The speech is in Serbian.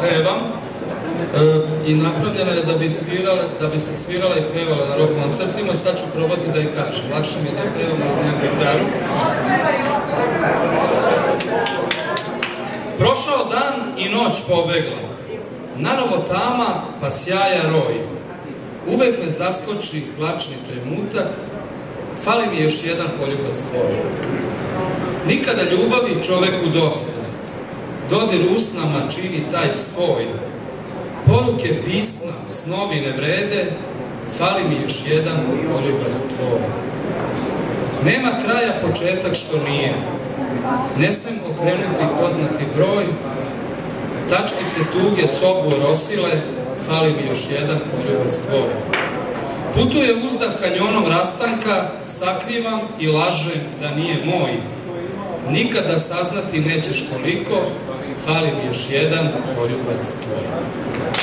pevam e, i napravljena je da bi, da bi se svirala i pevala na rock koncertima i sad ću probati da je kažem. Lakše mi je da pevam, ali nemam gitaru. Prošao dan i noć pobegla, nanovo tama pa sjaja roj. Uvek me zaskoči plačni trenutak, fali mi još jedan poljubac tvoj. Nikada ljubavi čoveku dosta, dodir usnama čini taj spoj. Poruke pisma, snovi ne vrede, fali mi još jedan poljubac tvoj. Nema kraja početak što nije, ne smem okrenuti poznati broj, tačkice tuge sobu rosile, fali mi još jedan poljubac tvoj. Putuje uzdah kanjonom rastanka, sakrivam i lažem da nije moj. Nikada saznati nećeš koliko, fali mi još jedan poljubac tvoj.